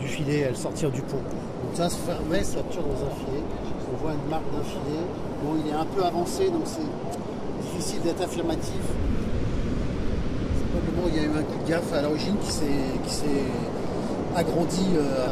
du filet à le sortir du pont. Donc ça se fermait, ça tire dans un filet. On voit une marque d'un filet. Bon, il est un peu avancé, donc c'est difficile d'être affirmatif. Probablement, il y a eu un coup de gaffe à l'origine qui s'est agrandi. Euh,